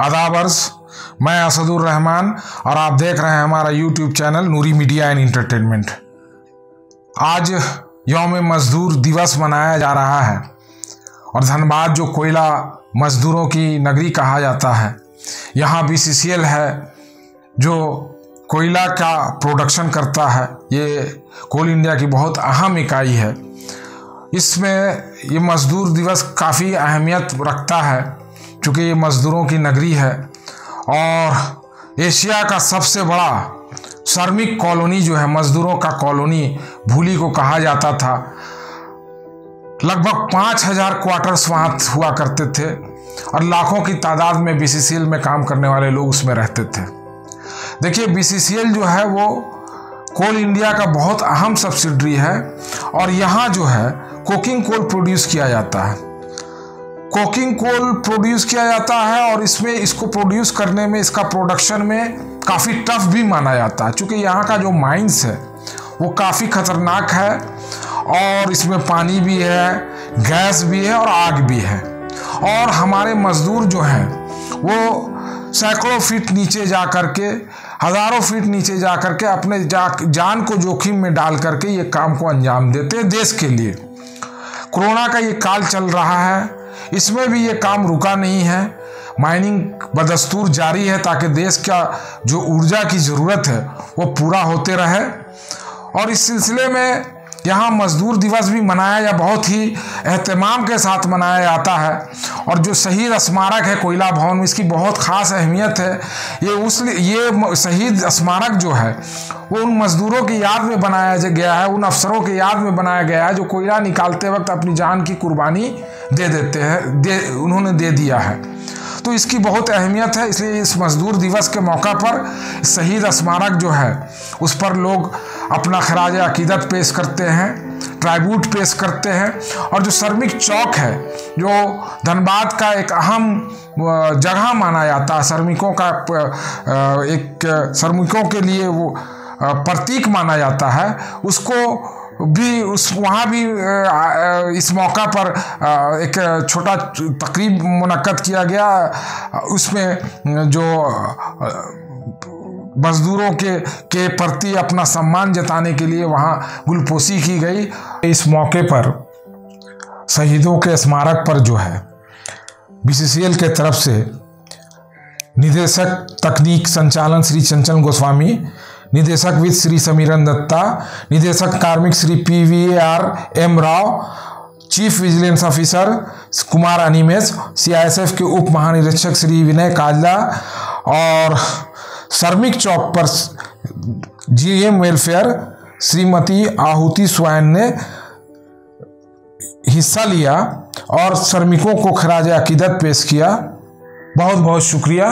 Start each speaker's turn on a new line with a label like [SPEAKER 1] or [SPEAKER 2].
[SPEAKER 1] आदाबर्स मैं असदुर रहमान और आप देख रहे हैं हमारा YouTube channel Noori media and entertainment आज यौम मजदूर दिवस मनाया जा रहा है और धनबाद जो कोयला मजदूरों की नगरी कहा जाता है, यहाँ बी है जो कोयला का प्रोडक्शन करता है। ये कोल इंडिया की बहुत अहम इकाई है। इसमें ये मज़दूर दिवस काफ़ी अहमियत रखता है। क्योंकि ये मज़दूरों की नगरी है, और एशिया का सबसे बड़ा श्रमिक कॉलोनी जो है, मज़दूरों का कॉलोनी भूली को कहा जाता था। लगभग पाँच हज़ार क्वार्टर्स वहाँ हुआ करते थे, और लाखों की तादाद में बीसीसीएल में काम करने वाले लोग उसमें रहते थे। देखिए बीसीसीएल जो है, वो कोल इंडिया का बहुत अहम सब्सिडरी है, और यहाँ जो है कोकिंग कोल प्रोड्यूस किया जाता है। कोकिंग कोल प्रोड्यूस किया जाता है और इसमें इसको प्रोड्यूस करने में, इसका प्रोडक्शन में काफ़ी टफ भी माना जाता है। क्योंकि यहाँ का जो माइंस है, वो काफ़ी खतरनाक है और इसमें पानी भी है, गैस भी है और आग भी है। और हमारे मज़दूर जो हैं, वो सैकड़ों फीट नीचे जा कर के, हज़ारों फीट नीचे जा कर के अपने जा, जान को जोखिम में डाल करके ये काम को अंजाम देते हैं देश के लिए। कोरोना का ये काल चल रहा है इसमें भी ये काम रुका नहीं है। माइनिंग बदस्तूर जारी है ताकि देश का जो ऊर्जा की ज़रूरत है, वो पूरा होते रहे। और इस सिलसिले में यहाँ मजदूर दिवस भी मनाया या बहुत ही अहतमाम के साथ मनाया जाता है। और जो शहीद स्मारक है कोयला भवन में, इसकी बहुत ख़ास अहमियत है। ये उस ये शहीद स्मारक जो है, वो उन मज़दूरों की याद में बनाया गया है, उन अफसरों की याद में बनाया गया है जो कोयला निकालते वक्त अपनी जान की कुर्बानी दे देते हैं, दे, उन्होंने दे दिया है। तो इसकी बहुत अहमियत है, इसलिए इस मजदूर दिवस के मौका पर शहीद स्मारक जो है, उस पर लोग अपना खराज अकीदत पेश करते हैं, ट्राइब्यूट पेश करते हैं, और जो श्रमिक चौक है, जो धनबाद का एक अहम जगह माना जाता है, श्रमिकों का एक, श्रमिकों के लिए वो प्रतीक माना जाता है, उसको भी उस, वहाँ भी इस मौका पर एक छोटा तकरीब मुनद किया गया। उसमें, जो मजदूरों के के प्रति अपना सम्मान जताने के लिए वहाँ गुलपोशी की गई। इस मौके पर शहीदों के स्मारक पर जो है, बीसीसीएल के तरफ़ से निदेशक तकनीक संचालन श्री चंचल गोस्वामी निदेशक वित्त श्री समीरन दत्ता, निदेशक कार्मिक Shri P V R M Rao, chief vigilance officer Kumar Animesh CISF के उप महानिरीक्षक श्री विनय काजला और श्रमिक चौक पर जीएम वेलफेयर श्रीमती आहुति स्वयं ने हिस्सा लिया और श्रमिकों को खराज अकीदत पेश किया। बहुत बहुत शुक्रिया।